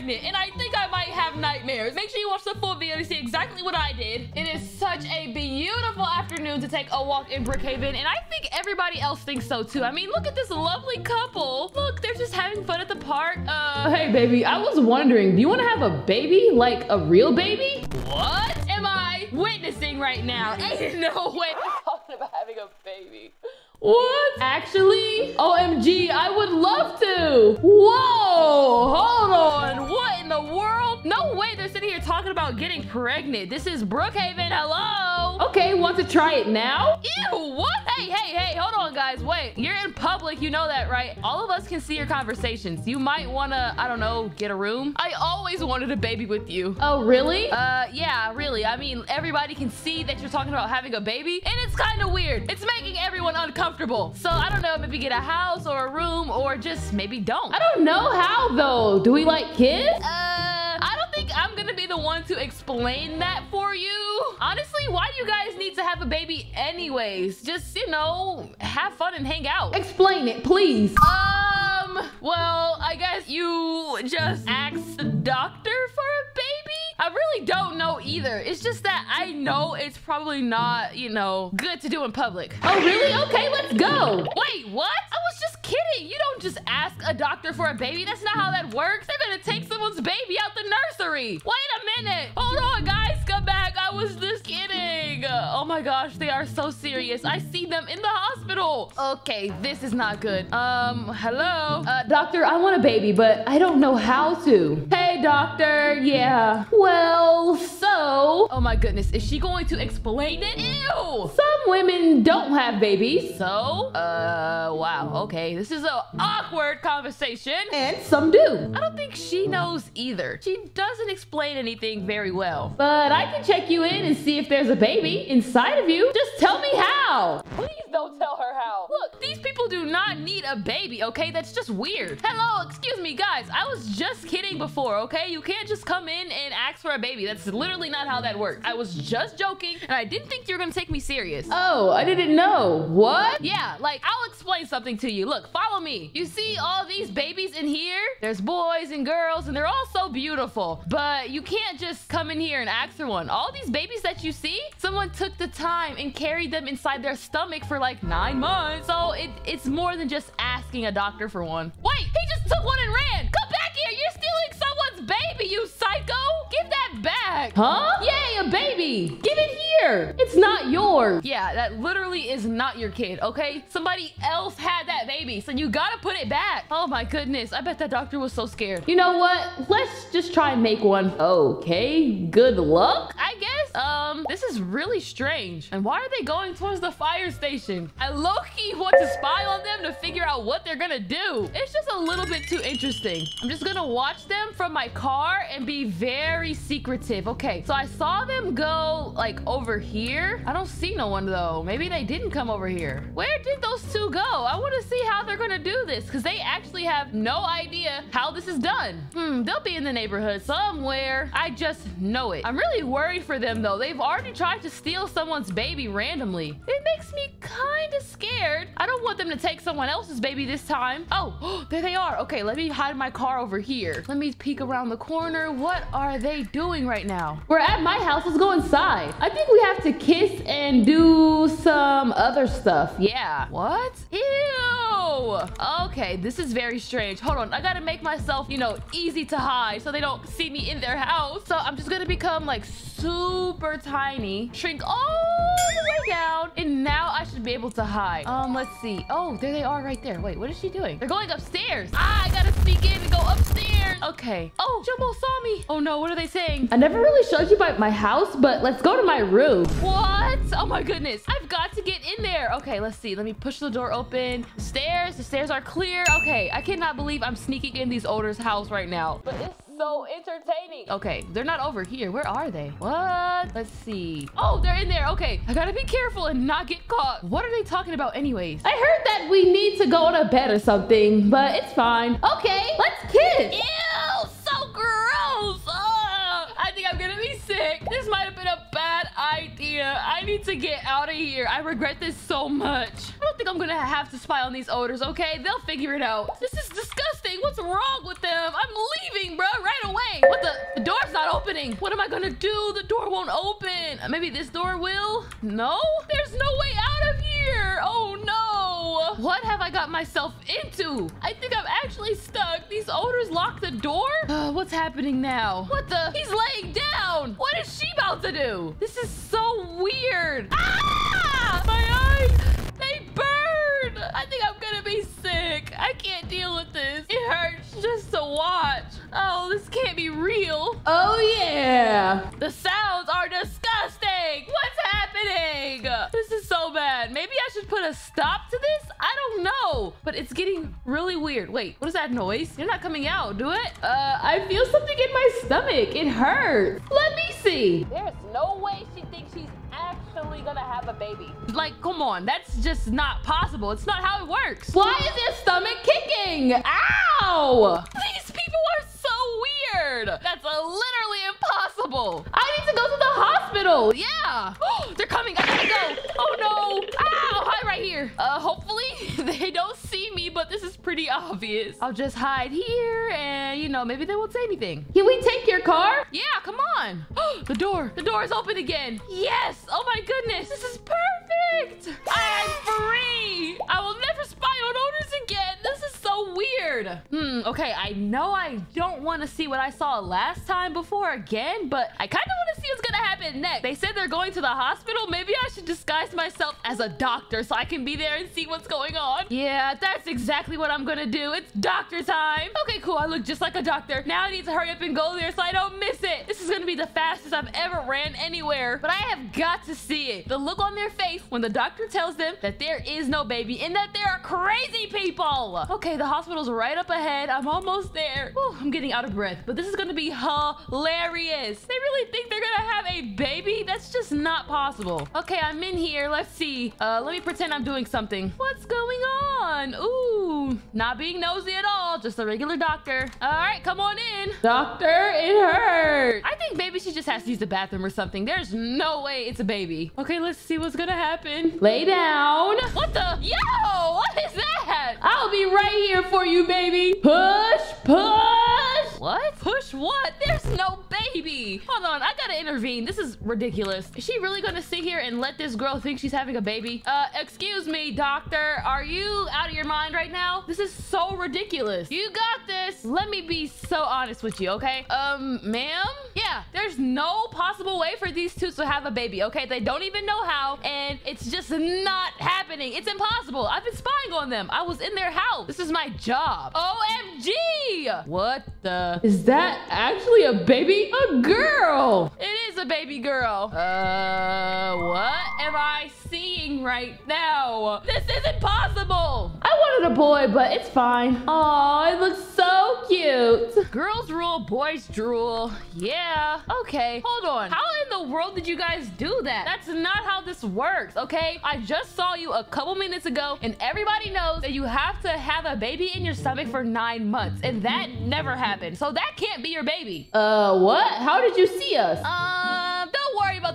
pregnant, and I think I might have nightmares. Make sure you watch the full video to see exactly what I did. It is such a beautiful afternoon to take a walk in Brookhaven, and I think everybody else thinks so too. I mean, look at this lovely couple. Look, they're just having fun at the park. Uh, Hey, baby, I was wondering, do you want to have a baby? Like a real baby? what am I witnessing right now? Ain't no way I'm talking about having a baby. What? Actually? OMG, I would love to. Whoa, Hold on, what in the world? No way they're sitting here talking about getting pregnant. This is Brookhaven, hello? Okay, want to try it now? Ew, what? Hey, hey, hey, hold on, guys. Wait, you're in public, you know that, right? All of us can see your conversations. You might wanna, I don't know, get a room. I always wanted a baby with you. Oh, really? Uh, yeah, really. I mean, everybody can see that you're talking about having a baby, and it's kind of weird. It's making everyone uncomfortable. So I don't know, maybe get a house or a room, or just maybe don't. I don't know how though. Do we like kids? Uh, I don't think I'm gonna be the one to explain that for you. Honestly, why do you guys need to have a baby anyways? Just, you know, have fun and hang out. Explain it, please. Um, well, I guess you just asked the doctor for a baby? I really don't know either. It's just that I know it's probably not, you know, good to do in public. Oh, really? Okay, let's go. Wait, what? I was just kidding. You don't just ask a doctor for a baby. That's not how that works. They're gonna take someone's baby out the nursery. Wait a minute. Hold on, guys. I was just kidding. Oh my gosh, they are so serious. I see them in the hospital. Okay, this is not good. Um, hello? Uh, doctor, I want a baby, but I don't know how to. Hey, doctor. Yeah. Well, so Oh my goodness, is she going to explain it? Ew! some women don't have babies, So, uh, wow, okay. This is a awkward conversation. and some do. I don't think she knows either. She doesn't explain anything very well. But I can check you in and see if there's a baby inside of you. Just tell me how. Please don't tell her how. Look, these people do not need a baby, okay? That's just weird. Hello, excuse me, guys. I was just kidding before, okay? You can't just come in and ask for a baby. That's literally not how that works. I was just joking, and I didn't think you were gonna take me serious. Oh, I didn't know. What? Yeah, like I'll explain something to you. Look, follow me. You see all these babies in here? There's boys and girls, and they're all so beautiful. But you can't just come in here and ask for one. All these babies that you see, someone took the time and carried them inside their stomach for like nine months. So it, it's more than just asking a doctor for one. Wait, he just took one and ran. Come back here. You're stealing someone's baby, you psycho. Give that back. Huh? Yay, a baby. Give it It's not yours. Yeah, that literally is not your kid, okay? Somebody else had that baby, so you gotta put it back. Oh my goodness, I bet that doctor was so scared. You know what? Let's just try and make one. Okay, good luck. I guess, um, this is really strange. And why are they going towards the fire station? I low-key want to spy on them to figure out what they're gonna do. It's just a little bit too interesting. I'm just gonna watch them from my car and be very secretive. Okay, so I saw them go, like, over here. I don't see no one, though. Maybe they didn't come over here. Where did those two go? I want to see how they're gonna do this, because they actually have no idea how this is done. Hmm, they'll be in the neighborhood somewhere. I just know it. I'm really worried for them, though. They've already tried to steal someone's baby randomly. It makes me kind of scared. I don't want them to take someone else's baby this time. Oh, there they are. Okay, let me hide my car over here. Let me peek around the corner. What are they doing right now? We're at my house. Let's go inside. I think we have to kiss and do some other stuff. Yeah. What? Ew. Okay, this is very strange. Hold on. I gotta make myself, you know, easy to hide so they don't see me in their house. So I'm just gonna become like super tiny, shrink all the way down, and now I should be able to hide. Um, let's see. Oh, there they are right there. Wait, what is she doing? They're going upstairs. Ah, I gotta sneak in and go upstairs. Okay. Oh, Jumbo saw me. Oh no, what are they saying? I never really showed you my, my house, but let's go to my room. What? Oh my goodness. I've got to get in there. Okay, let's see. Let me push the door open. Stairs. The stairs are clear. Okay, I cannot believe I'm sneaking in these older's house right now. But it's so entertaining. Okay, they're not over here. Where are they? What? Let's see. Oh, they're in there. Okay, I gotta be careful and not get caught. What are they talking about anyways? I heard that we need to go to bed or something, but it's fine. Okay, let's kiss. Ew, so gross. I think I'm gonna be sick. This might have been a bad idea. I need to get out of here. I regret this so much. I don't think I'm gonna have to spy on these oders, okay? They'll figure it out. This is disgusting. What's wrong with them? I'm leaving, bro, right away. What the? The door's not opening. What am I gonna do? The door won't open. Maybe this door will? No? There's no way out of What have I got myself into? I think I'm actually stuck. These oders lock the door? Uh, what's happening now? What the? He's laying down. What is she about to do? This is so weird. Ah! My eyes, they burn. I think I'm gonna be sick. I can't deal with this. It hurts just to watch. Oh, this can't be real. Oh, yeah. The sounds are disgusting. What's happening? This is so bad. Maybe I should put a stop to this? I don't know. But it's getting really weird. Wait, what is that noise? You're not coming out, do it? Uh, I feel something in my stomach. It hurts. Let me see. There's no way she thinks she's actually gonna have a baby. Like, come on. That's just not possible. It's not how it works. Why is your stomach kicking? Ow! These people are so weird. That's literally impossible. I need to go to the hospital. Yeah. They're coming. I gotta go. Oh no. Ow. Hide right here. Uh, hopefully they don't see me, but this is pretty obvious. I'll just hide here and, you know, maybe they won't say anything. Can we take your car? Yeah, come on. the door. The door is open again. Yes. Oh my goodness. This is perfect. Hmm. Okay. I know I don't want to see what I saw last time before again, but I kind of want to see what's going to happen next. They said they're going to the hospital. Maybe I should disguise myself as a doctor so I can be there and see what's going on. Yeah, that's exactly what I'm going to do. It's doctor time. Okay, cool. I look just like a doctor. Now I need to hurry up and go there so I don't miss it. This is going to be the fastest I've ever ran anywhere, but I have got to see it. The look on their face when the doctor tells them that there is no baby and that there are crazy people. Okay, the hospital's right up ahead. I'm almost there. Whew, I'm getting out of breath, but this is going to be hilarious. They really think they're going to have a baby? That's just not possible. Okay, I'm in here. Let's see. Uh, let me pretend I'm doing something. What's going on? Ooh, not being nosy at all. Just a regular doctor. All right, come on in. Doctor, it hurts. I think maybe she just has to use the bathroom or something. There's no way it's a baby. Okay, let's see what's gonna happen. Lay down. What the? Yo, what is that? I'll be right here for you, baby. Push, push. What? Push what? There's no baby. Hold on, I gotta intervene. This is ridiculous. Is she really gonna sit here and let this girl think she's having a baby? Uh, excuse me, doctor. Are you out of your mind right now? This is so ridiculous. You got this. Let me be so honest with you, okay? Um, ma'am? Yeah, there's no possible way for these two to have a baby, okay? They don't even know how, and it's just not happening. It's impossible. I've been spying on them. I was in their house. This is my job. OMG! What the? Is that actually a baby? A girl. It is a baby girl. Uh, what am I seeing right now? This isn't possible. I wanted a boy, but it's fine. Aw, it looks so cute. Girls rule, boys drool. Yeah. Okay. Hold on. How in the world did you guys do that? That's not how this works, okay? I just saw you a couple minutes ago, and everybody knows that you have to have a baby in your stomach for nine months, and that never happened. So that can't be your baby. Uh, what? How did you see us? Um, about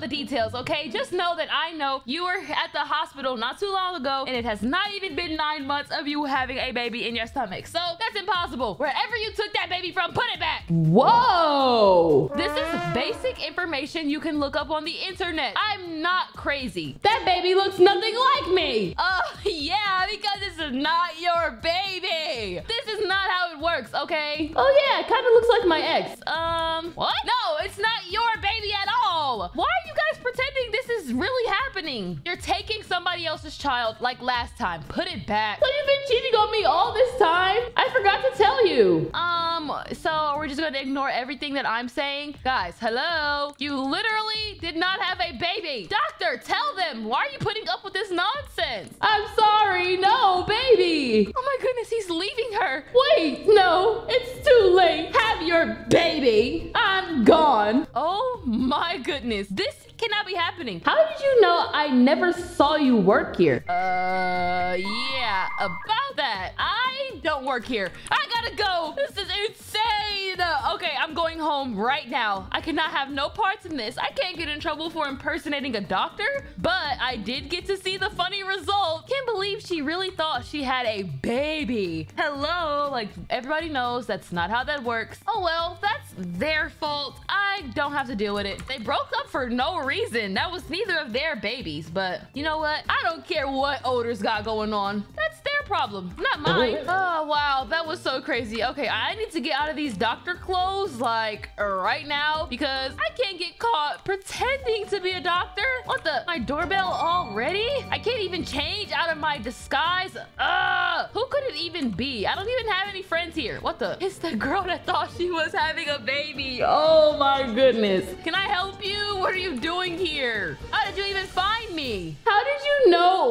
the details, okay? Just know that I know you were at the hospital not too long ago, and it has not even been nine months of you having a baby in your stomach. So that's impossible. Wherever you took that baby from, put it back. Whoa. This is basic information you can look up on the internet. I'm not crazy. That baby looks nothing like me. Oh, yeah, because this is not your baby. This is not how it works, okay? Oh yeah, it kind of looks like my ex. Um, what? No, it's not your baby at all. Why are you guys pretending this is really happening? You're taking somebody else's child like last time. Put it back. So you've been cheating on me all this time? I forgot to tell you. Um, so we're just gonna ignore everything that I'm saying? Guys, hello? You literally did not have a baby. Doctor, tell them. Why are you putting up with this nonsense? I'm sorry. No, baby. Oh my goodness, he's leaving her. Wait, no, it's too late. Have your baby. I'm gone. Oh my goodness, this cannot be happening. How did you know I never saw you work here? Uh, yeah, about that. I don't work here. I gotta go. This is insane. Okay, I'm going home right now. I cannot have no parts in this. I can't get in trouble for impersonating a doctor, but I did get to see the funny result. Can't believe she really thought she had a baby. Hello? Like, everybody knows that's not how that works. Oh, well, that's their fault. I don't have to deal with it. They broke up for no reason. That was neither of their babies. But you know what? I don't care what Oder's got going on. That's their problem, not mine. oh, wow. That was so crazy. Okay, I need to get out of these doctor clothes, like, right now because I can't get caught pretending to be a doctor. What the? My doorbell already? I can't even change out of my disguise. Ugh. Who could it even be? I don't even have any friends here. What the? It's the girl that thought she was having a baby. Oh my goodness. Can I help you? What are you doing here? How did you even find me? How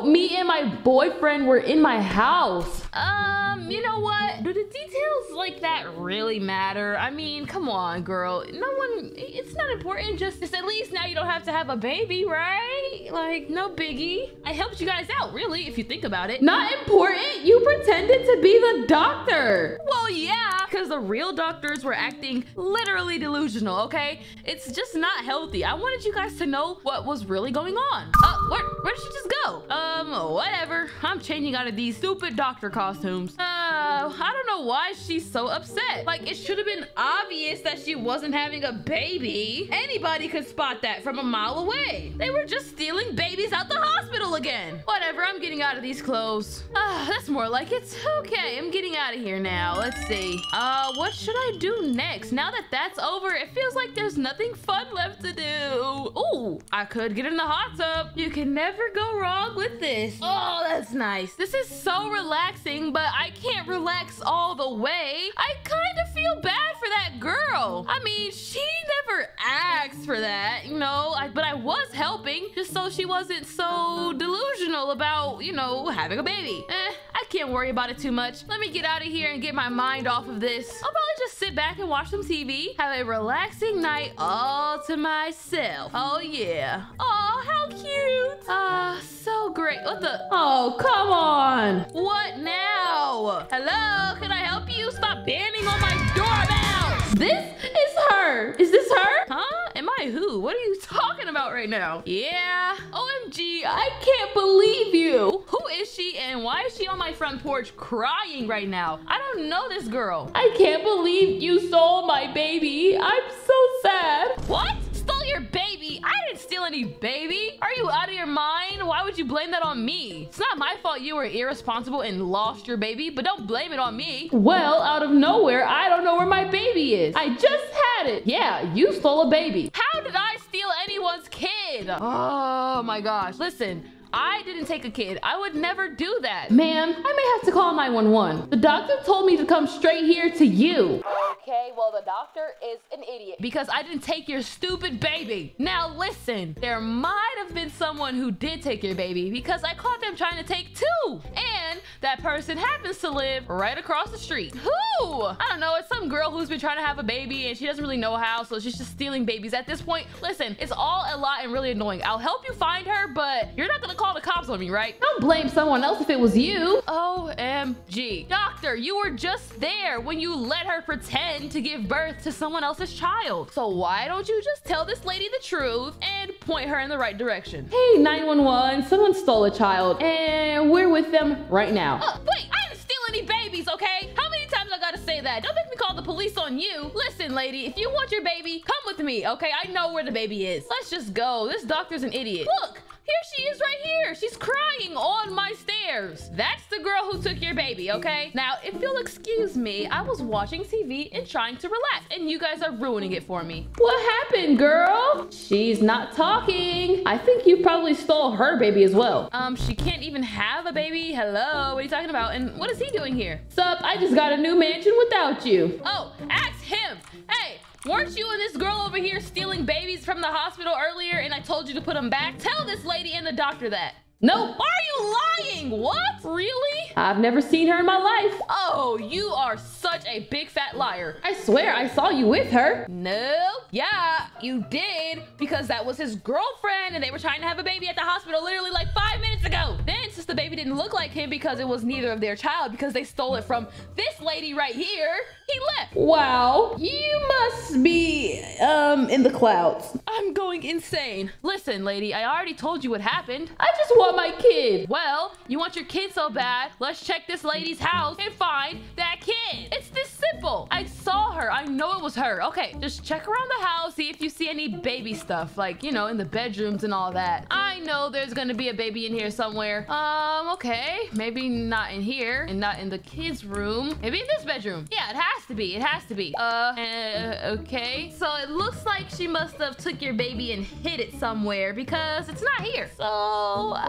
me and my boyfriend were in my house? Um, you know what? Do the details like that really matter? I mean, come on, girl. No one, it's not important. Just, just at least now you don't have to have a baby, right? Like, no biggie. I helped you guys out, really, if you think about it. Not important. You pretended to be the doctor. Well, yeah, because the real doctors were acting literally delusional, okay? It's just not healthy. I wanted you guys to know what was really going on. Uh, where, where did she just go? Um, whatever. I'm changing out of these stupid doctor costumes. Uh, I don't know why she's so upset. Like, it should have been obvious that she wasn't having a baby. Anybody could spot that from a mile away. They were just stealing babies out the hospital again. Whatever, I'm getting out of these clothes. Ah, that's more like it. Okay, I'm getting out of here now. Let's see. Uh, what should I do next? Now that that's over, it feels like there's nothing fun left to do. Ooh, I could get in the hot tub. You can never go wrong with this. Oh, that's nice. This is so relaxing, but I can't relax all the way. I kind of feel bad for that girl. I mean, she never asked for that, you know, I, but I was helping just so she wasn't so delusional about, you know, having a baby. Eh, I can't worry about it too much. Let me get out of here and get my mind off of this. I'll probably just sit back and watch some TV, have a relaxing night all to myself. Oh, yeah. Oh, how cute. Ah, so great. What the? Oh, come on. What now? Hello, can I help you? Stop banging on my doorbell. This is her. Is this her? Huh? Am I who? What are you talking about right now? Yeah. OMG, I can't believe you. Who is she and why is she on my front porch crying right now? I don't know this girl. I can't believe you stole my baby. I'm so sad. What? Stole your baby? I didn't steal any baby. Are you out of your mind? Why would you blame that on me? It's not my fault you were irresponsible and lost your baby, but don't blame it on me. Well, out of nowhere, I don't know where my baby is. I just had it. Yeah, you stole a baby. How did I steal anyone's kid? Oh my gosh. Listen, I didn't take a kid. I would never do that. Ma'am, I may have to call 911. The doctor told me to come straight here to you. Okay, well, the doctor is an idiot because I didn't take your stupid baby. Now, listen, there might have been someone who did take your baby because I caught them trying to take two. And that person happens to live right across the street. Who? I don't know. It's some girl who's been trying to have a baby and she doesn't really know how, so she's just stealing babies. At this point, listen, it's all a lot and really annoying. I'll help you find her, but you're not gonna call the cops on me, right? Don't blame someone else if it was you. OMG. Doctor, you were just there when you let her pretend to give birth to someone else's child. So why don't you just tell this lady the truth and point her in the right direction? Hey, 911, someone stole a child and we're with them right now. Oh, wait, I didn't steal any babies, okay? How many times I gotta say that? Don't make me call the police on you. Listen, lady, if you want your baby, come with me, okay? I know where the baby is. Let's just go. This doctor's an idiot. Look, here she is right here. She's crying on my stairs. That's the girl who took your baby, okay? Now, if you'll excuse me, I was watching TV and trying to relax, and you guys are ruining it for me. What happened, girl? She's not talking. I think you probably stole her baby as well. Um, she can't even have a baby. Hello, what are you talking about? And what is he doing here? Sup, I just got a new mansion without you. Oh, ask him. Hey, Weren't you and this girl over here stealing babies from the hospital earlier and I told you to put them back? Tell this lady and the doctor that. Nope. Are you lying? What? Really? I've never seen her in my life. Oh, you are such a big fat liar. I swear I saw you with her. No. Yeah, you did because that was his girlfriend and they were trying to have a baby at the hospital literally like five minutes ago. Then since the baby didn't look like him because it was neither of their child because they stole it from this lady right here, he left. Wow. You must be um in the clouds. I'm going insane. Listen, lady, I already told you what happened. I just want my kid. Well, you want your kid so bad. Let's check this lady's house and find that kid. It's this simple. I saw her. I know it was her. Okay, just check around the house, see if you see any baby stuff, like, you know, in the bedrooms and all that. I know there's gonna be a baby in here somewhere. Um, okay. Maybe not in here and not in the kids' room. Maybe in this bedroom. Yeah, it has to be. It has to be. Uh, uh okay. So it looks like she must have took your baby and hid it somewhere because it's not here. So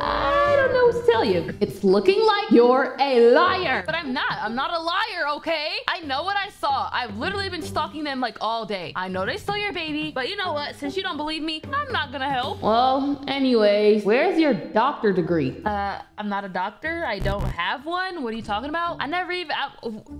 I don't know what to tell you. It's looking like you're a liar. But I'm not. I'm not a liar, okay? I know what I saw. I've literally been stalking them like all day. I know they stole your baby, but you know what? Since you don't believe me, I'm not gonna help. Well, anyways, where's your doctor degree? Uh, I'm not a doctor. I don't have one. What are you talking about? I never even. I,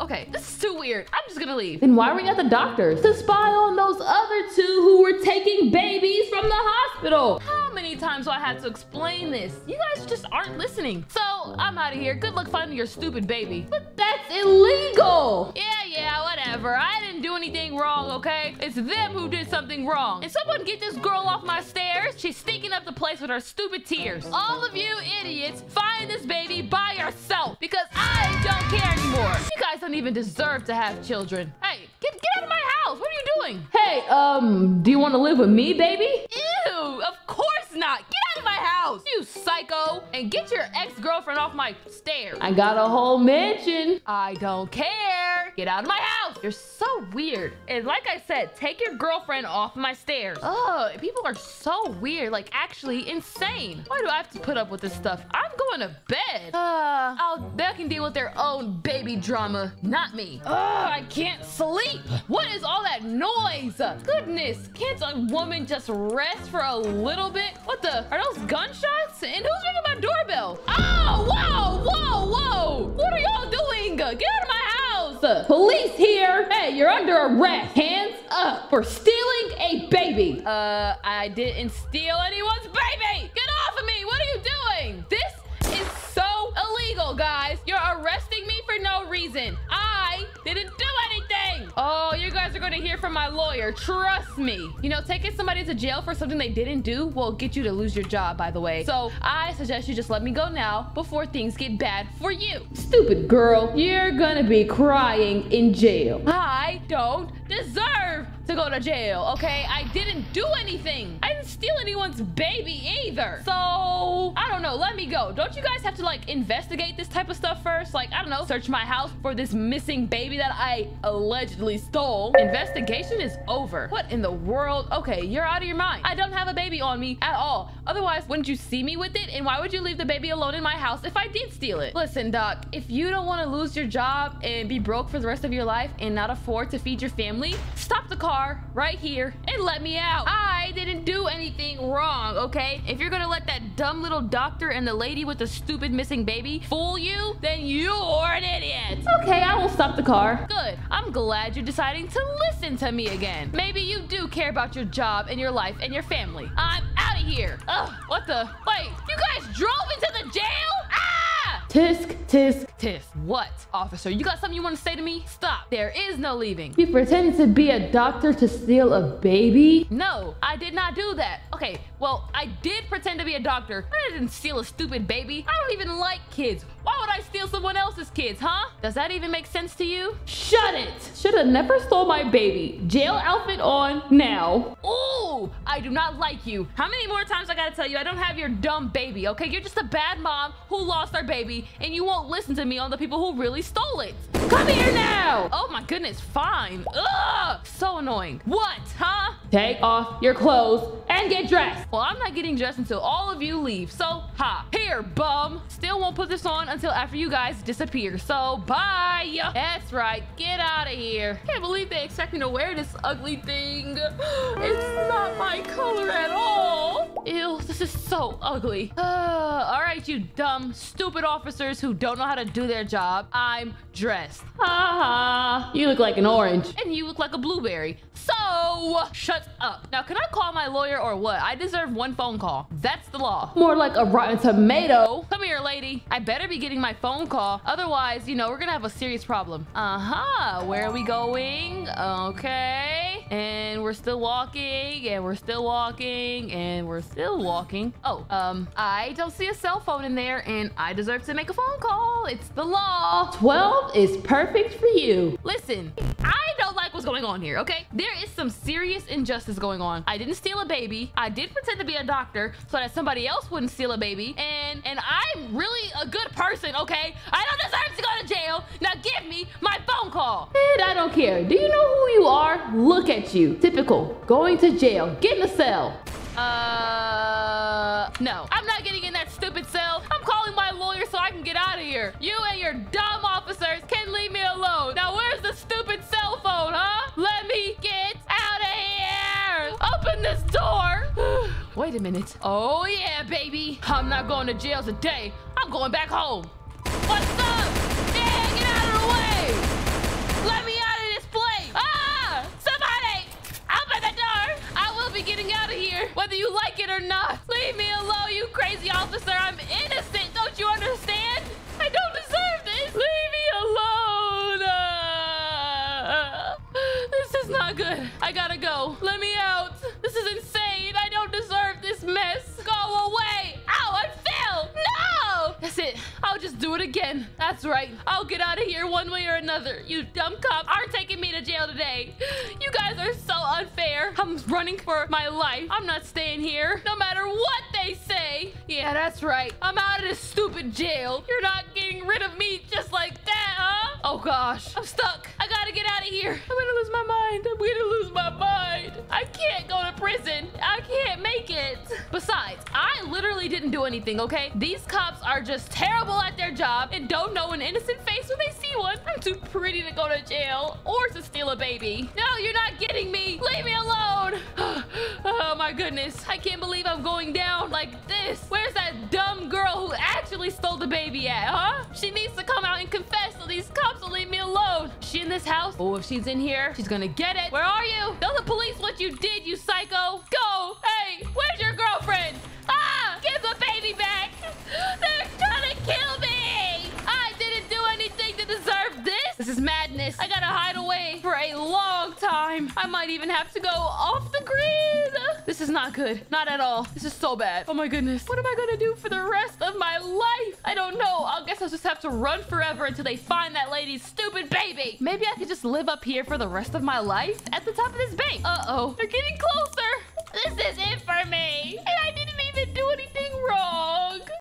okay, this is too weird. I'm just gonna leave. Then why were you at the doctor's? To spy on those other two who were taking babies from the hospital. How many times I have to explain this? You guys just aren't listening. So I'm out of here. Good luck finding your stupid baby. But that's illegal. Yeah, yeah, whatever. I didn't do anything wrong, okay? It's them who did something wrong. And someone get this girl off my stairs. She's stinking up the place with her stupid tears. All of you idiots, find this baby by yourself because I don't care anymore. You guys don't even deserve to have children. Hey, get, get out of my house. What are you doing? Hey, um, do you want to live with me, baby? Ew, of course not. Get out of my house, you psycho. And get your ex-girlfriend off my stairs. I got a whole mansion. I don't care. Get out of my house. You're so weird. And like I said, take your girlfriend off my stairs. Oh, people are so weird. Like actually insane. Why do I have to put up with this stuff? I'm going to bed. Uh, I'll, they can deal with their own baby drama, not me. Ugh, I can't sleep. What is all that noise? Goodness, can't a woman just rest for a little bit? What the? Are those gunshots? And who's ringing my doorbell? Oh, whoa, whoa, whoa. What are y'all doing? Get out of my house. Police here. Hey, you're under arrest. Hands up for stealing a baby. Uh, I didn't steal anyone's baby. Get off of me. What are you doing? This is so illegal, guys. You're arresting me for no reason. I didn't. Oh, you guys are to hear from my lawyer. Trust me. You know, taking somebody to jail for something they didn't do will get you to lose your job, by the way. So I suggest you just let me go now before things get bad for you. Stupid girl, you're gonna be crying in jail. I don't deserve to go to jail, okay? I didn't do anything. I didn't steal anyone's baby either. So, I don't know. Let me go. Don't you guys have to like investigate this type of stuff first? Like, I don't know, search my house for this missing baby that I allegedly stole. Investigation is over. What in the world? Okay, you're out of your mind. I don't have a baby on me at all. Otherwise, wouldn't you see me with it? And why would you leave the baby alone in my house if I did steal it? Listen, Doc, if you don't want to lose your job and be broke for the rest of your life and not afford to feed your family, stop the car right here and let me out. I didn't do anything wrong, okay? If you're gonna let that dumb little doctor and the lady with the stupid missing baby fool you, then you're an idiot. Okay, I will stop the car. Good. I'm glad you're deciding to listen to me again. Maybe you do care about your job and your life and your family. I'm out of here. Ugh, what the? Wait, you guys drove into the jail? Ah! Tisk, tisk. What? Officer, you got something you want to say to me? Stop. There is no leaving. You pretended to be a doctor to steal a baby? No, I did not do that. Okay, well, I did pretend to be a doctor. but I didn't steal a stupid baby. I don't even like kids. Why would I steal someone else's kids, huh? Does that even make sense to you? Shut it! Should have never stole my baby. Jail outfit on now. Ooh, I do not like you. How many more times I gotta tell you I don't have your dumb baby, okay? You're just a bad mom who lost her baby and you won't listen to me on the people who really stole it. Come here now! Oh my goodness, fine. Ugh, so annoying. What, huh? Take off your clothes and get dressed. Well, I'm not getting dressed until all of you leave. So, ha, here, bum. Still won't put this on until after you guys disappear. So, bye. That's right. Get out of here. Can't believe they expect me to wear this ugly thing. It's not my color at all. Ew, this is so ugly. Uh, all right, you dumb, stupid officers who don't know how to do their job. I'm dressed. Ha ha. You look like an orange. And you look like a blueberry. So, Shut up. Now, can I call my lawyer or what? I deserve one phone call. That's the law. More like a rotten tomato. Come here, lady. I better be getting my phone call. Otherwise, you know, we're gonna have a serious problem. Uh-huh. Where are we going? Okay. And we're still walking, and we're still walking, and we're still walking. Oh, um, I don't see a cell phone in there, and I deserve to make a phone call. It's the law. 12 is perfect for you. Listen, I don't like what's going on here, okay? There is some serious injustice going on. I didn't steal a baby. I did pretend to be a doctor so that somebody else wouldn't steal a baby. And and I'm really a good person, okay? I don't deserve to go to jail. Now give me my phone call. And I don't care. Do you know who you are? Look at you. Typical. Going to jail. Get in a cell. Uh, no. I'm not getting in that stupid cell. I'm calling my lawyer so I can get out of here. You and your dumb officers can leave me alone. Now, where's the stupid cell phone, huh? Let me get out of here. Open this door. Wait a minute. Oh, yeah, baby. I'm not going to jail today. I'm going back home. Whether you like it or not. Leave me alone, you crazy officer. I'm innocent. Don't you understand? Do it again. That's right. I'll get out of here one way or another. You dumb cops aren't taking me to jail today. You guys are so unfair. I'm running for my life. I'm not staying here, no matter what they say. Yeah, that's right. I'm out of this stupid jail. You're not getting rid of me just like? Oh gosh, I'm stuck. I gotta get out of here. I'm gonna lose my mind. I'm gonna lose my mind. I can't go to prison. I can't make it. Besides, I literally didn't do anything, okay? These cops are just terrible at their job and don't know an innocent face when they see one. I'm too pretty to go to jail or to steal a baby. No, you're not getting me. Leave me alone. oh my goodness. I can't believe I'm going down like this. Where's that dumb girl who actually stole the baby at, huh? She needs to come out and confess this house? Oh, if she's in here, she's gonna get it. Where are you? Tell the police what you did, you psycho. Go. Hey, where's your girlfriend? Ah, give the baby back. They're trying to kill me. I didn't do anything to deserve this. This is madness. I gotta hide away for a long time. I might even have to go off the grid. This is not good. Not at all. This is so bad. Oh my goodness. What am I gonna do for the rest of my life? I don't know. I guess I'll just have to run forever until they find that lady's stupid baby. Maybe I could just live up here for the rest of my life at the top of this bank. Uh-oh. They're getting closer. This is it for me. And I didn't even do anything wrong.